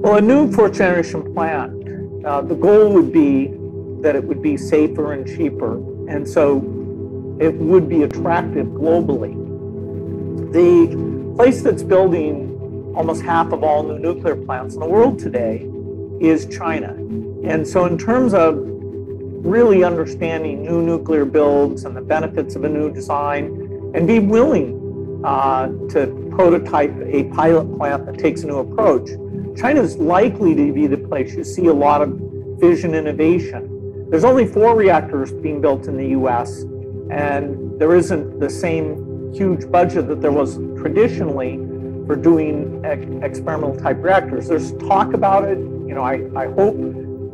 Well, a new fourth generation plant, uh, the goal would be that it would be safer and cheaper, and so it would be attractive globally. The place that's building almost half of all new nuclear plants in the world today is China. And so, in terms of really understanding new nuclear builds and the benefits of a new design, and be willing uh, to prototype a pilot plant that takes a new approach, China is likely to be the place you see a lot of vision innovation. There's only four reactors being built in the US, and there isn't the same huge budget that there was traditionally for doing ex- experimental type reactors. There's talk about it. You know, I, I hope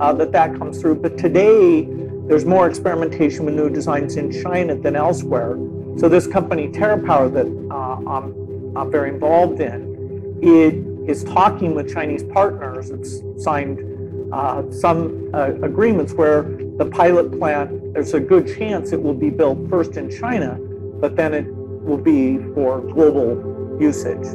uh, that that comes through. But today, there's more experimentation with new designs in China than elsewhere. So this company, TerraPower, that uh, I'm, I'm very involved in, it is talking with Chinese partners. It's signed uh, some uh, agreements where the pilot plant, there's a good chance it will be built first in China, but then it will be for global usage.